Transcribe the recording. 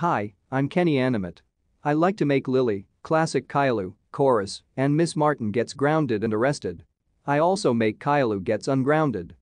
Hi, I'm Kenny Animate. I like to make Lily, classic Caillou, chorus, and Miss Martin gets grounded and arrested. I also make Caillou gets ungrounded.